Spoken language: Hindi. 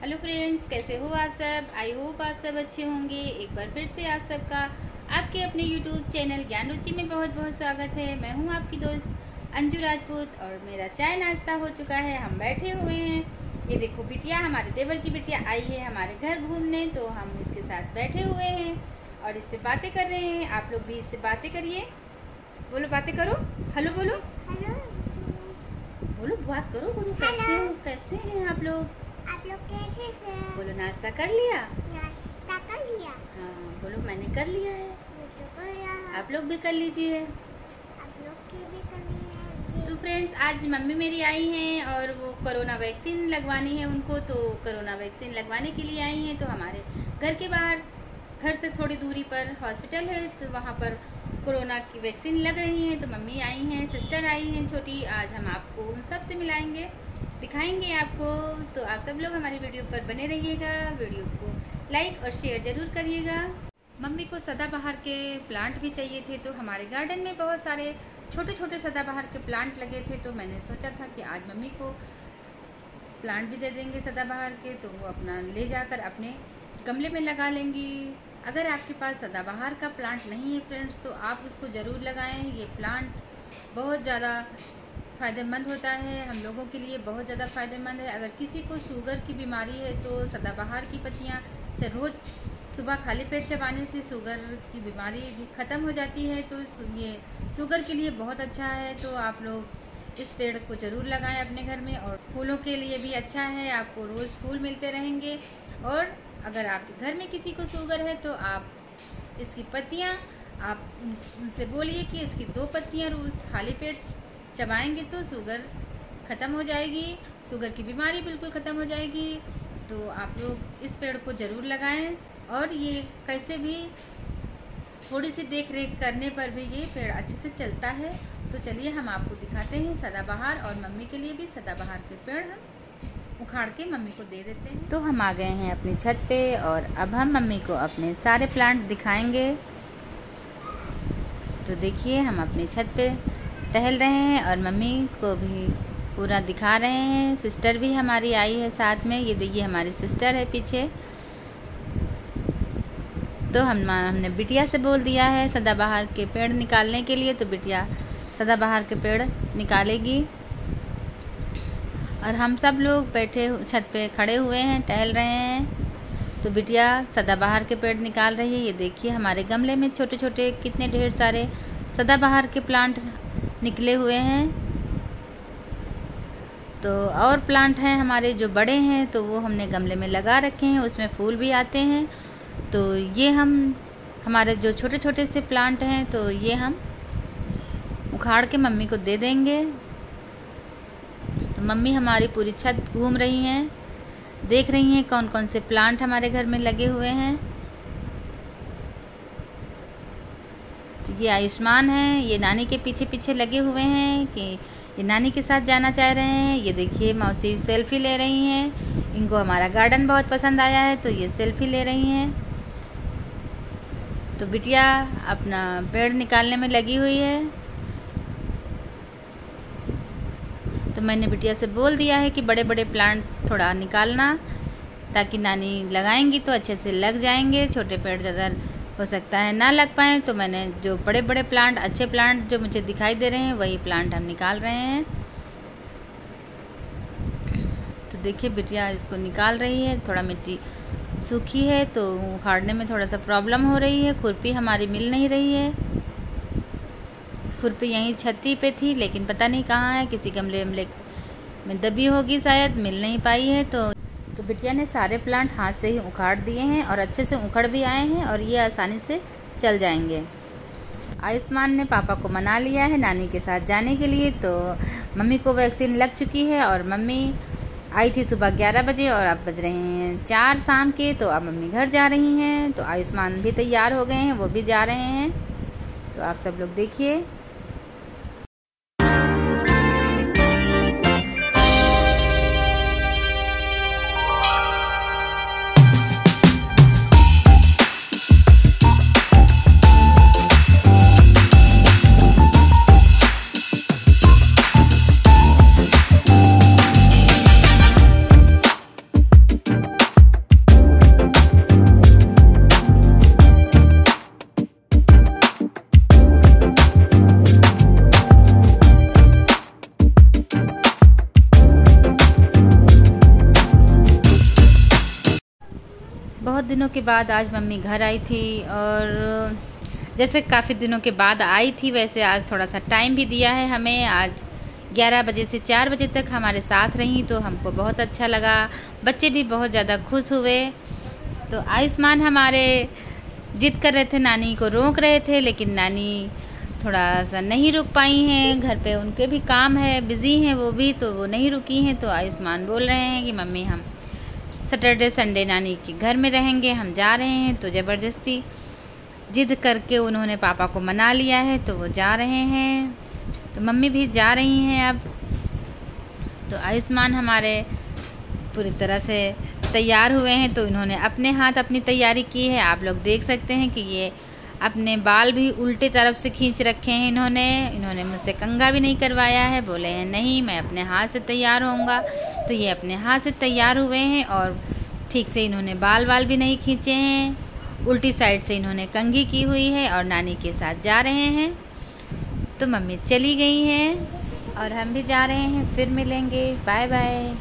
हेलो फ्रेंड्स कैसे हो आप सब? आई होप आप सब अच्छे होंगे। एक बार फिर से आप सबका आपके अपने यूट्यूब चैनल ज्ञान रुचि में बहुत बहुत स्वागत है। मैं हूँ आपकी दोस्त अंजू राजपूत और मेरा चाय नाश्ता हो चुका है। हम बैठे हुए हैं। ये देखो बिटिया हमारे देवर की बिटिया आई है हमारे घर घूमने तो हम इसके साथ बैठे हुए हैं और इससे बातें कर रहे हैं। आप लोग भी इससे बातें करिए। बोलो बातें करो। हेलो बोलो। हेलो। बोलो बात करो बोलो। कैसे हो? कैसे हैं आप लोग? आप लोग कैसे हैं? बोलो नाश्ता कर लिया? नाश्ता कर लिया। हाँ बोलो मैंने कर लिया है। मुझे कर लिया आप लोग भी कर लीजिए। आप लोग की भी कर लिया तो फ्रेंड्स आज मम्मी मेरी आई हैं और वो कोरोना वैक्सीन लगवानी है उनको तो कोरोना वैक्सीन लगवाने के लिए आई हैं। तो हमारे घर के बाहर घर से थोड़ी दूरी पर हॉस्पिटल है तो वहाँ पर कोरोना की वैक्सीन लग रही है। तो मम्मी आई हैं सिस्टर आई हैं छोटी आज हम आपको उन सबसे मिलाएँगे। दिखाएँगे आपको। तो आप सब लोग हमारी वीडियो पर बने रहिएगा। वीडियो को लाइक और शेयर ज़रूर करिएगा। मम्मी को सदाबहार के प्लांट भी चाहिए थे तो हमारे गार्डन में बहुत सारे छोटे छोटे सदाबहार के प्लांट लगे थे तो मैंने सोचा था कि आज मम्मी को प्लांट भी दे देंगे सदाबहार के तो वो अपना ले जाकर अपने गमले में लगा लेंगी। अगर आपके पास सदाबहार का प्लांट नहीं है फ्रेंड्स तो आप उसको ज़रूर लगाएँ। ये प्लांट बहुत ज़्यादा फ़ायदेमंद होता है, हम लोगों के लिए बहुत ज़्यादा फ़ायदेमंद है। अगर किसी को शुगर की बीमारी है तो सदाबहार की पत्तियाँ रोज़ सुबह खाली पेट चबाने से शुगर की बीमारी भी ख़त्म हो जाती है। तो ये शुगर के लिए बहुत अच्छा है। तो आप लोग इस पेड़ को ज़रूर लगाएँ अपने घर में और फूलों के लिए भी अच्छा है। आपको रोज़ फूल मिलते रहेंगे। और अगर आपके घर में किसी को शुगर है तो आप इसकी पत्तियाँ, आप उनसे बोलिए कि इसकी दो पत्तियाँ रोज़ खाली पेट चबाएँगे तो शुगर ख़त्म हो जाएगी शुगर की बीमारी बिल्कुल ख़त्म हो जाएगी। तो आप लोग इस पेड़ को ज़रूर लगाएँ और ये कैसे भी थोड़ी सी देख रेख करने पर भी ये पेड़ अच्छे से चलता है। तो चलिए हम आपको दिखाते हैं सदाबहार और मम्मी के लिए भी सदाबहार के पेड़ हम उखाड़ के मम्मी को दे देते हैं। तो हम आ गए हैं अपनी छत पे और अब हम मम्मी को अपने सारे प्लांट दिखाएँगे। तो देखिए हम अपनी छत पे टहल रहे हैं और मम्मी को भी पूरा दिखा रहे हैं। सिस्टर भी हमारी आई है साथ में। ये देखिए, हमारी सिस्टर है पीछे। तो हम, हमने बिटिया से बोल दिया है, सदाबहार के पेड़ निकालने के लिए। तो बिटिया सदाबहार के पेड़ निकालेगी। और हम सब लोग बैठे छत पे खड़े हुए हैं, टहल रहे हैं। तो बिटिया सदाबहार के पेड़ निकाल रही है। ये देखिए, हमारे गमले में छोटे छोटे कितने ढेर सारे सदाबहार के प्लांट निकले हुए हैं। तो और प्लांट हैं हमारे जो बड़े हैं तो वो हमने गमले में लगा रखे हैं, उसमें फूल भी आते हैं। तो ये हम, हमारे जो छोटे छोटे से प्लांट हैं तो ये हम उखाड़ के मम्मी को दे देंगे। तो मम्मी हमारी पूरी छत घूम रही हैं, देख रही हैं कौन कौन से प्लांट हमारे घर में लगे हुए हैं। ये आयुष्मान है, ये नानी के पीछे पीछे लगे हुए हैं कि ये नानी के साथ जाना चाह रहे हैं। ये देखिए, मौसी सेल्फी ले रही हैं। इनको हमारा गार्डन बहुत पसंद आया है तो ये सेल्फी ले रही हैं। तो बिटिया, अपना पेड़ निकालने में लगी हुई है। तो मैंने बिटिया से बोल दिया है कि बड़े बड़े प्लांट थोड़ा निकालना, ताकि नानी लगाएँगी तो अच्छे से लग जाएँगे, छोटे पेड़ ज़्यादा हो सकता है ना लग पाए तो मैंने जो बड़े बड़े प्लांट अच्छे प्लांट जो मुझे दिखाई दे रहे हैं, वही प्लांट हम निकाल रहे हैं। तो देखिए बिटिया इसको निकाल रही है, थोड़ा मिट्टी सूखी है तो उखाड़ने में थोड़ा सा प्रॉब्लम हो रही है, खुरपी हमारी मिल नहीं रही है। खुरपी यहीं छत्ती पे थी, लेकिन पता नहीं कहाँ है, किसी गमले वमले में दबी होगी शायद, मिल नहीं पाई है तो तो बिटिया ने सारे प्लांट हाथ से ही उखाड़ दिए हैं और अच्छे से उखड़ भी आए हैं और ये आसानी से चल जाएँगे। आयुष्मान ने पापा को मना लिया है नानी के साथ जाने के लिए तो मम्मी को वैक्सीन लग चुकी है और मम्मी आई थी सुबह ग्यारह बजे और अब बज रहे हैं चार शाम के तो अब मम्मी घर जा रही हैं तो आयुष्मान भी तैयार हो गए हैं, वो भी जा रहे हैं। तो आप सब लोग देखिए। बहुत दिनों के बाद आज मम्मी घर आई थी और जैसे काफ़ी दिनों के बाद आई थी, वैसे आज थोड़ा सा टाइम भी दिया है हमें। आज 11 बजे से 4 बजे तक हमारे साथ रही तो हमको बहुत अच्छा लगा। बच्चे भी बहुत ज़्यादा खुश हुए। तो आयुष्मान हमारे जिद कर रहे थे, नानी को रोक रहे थे, लेकिन नानी थोड़ा सा नहीं रुक पाई हैं। घर पे उनके भी काम है, बिज़ी हैं वो भी तो वो नहीं रुकी हैं। तो आयुष्मान बोल रहे हैं कि, मम्मी, हम सैटरडे, संडे नानी के घर में रहेंगे, हम जा रहे हैं तो ज़बरदस्ती जिद करके उन्होंने पापा को मना लिया है तो वो जा रहे हैं। तो मम्मी भी जा रही हैं अब। तो आयुष्मान हमारे पूरी तरह से तैयार हुए हैं तो इन्होंने अपने हाथ अपनी तैयारी की है। आप लोग देख सकते हैं कि ये अपने बाल भी उल्टे तरफ़ से खींच रखे हैं इन्होंने। इन्होंने मुझसे कंगा भी नहीं करवाया है, बोले हैं, नहीं, मैं अपने हाथ से तैयार होऊँगा। तो ये अपने हाथ से तैयार हुए हैं और ठीक से इन्होंने बाल वाल भी नहीं खींचे हैं। उल्टी साइड से इन्होंने कंघी की हुई है और नानी के साथ जा रहे हैं। तो मम्मी चली गई हैं और हम भी जा रहे हैं, फिर मिलेंगे। Bye bye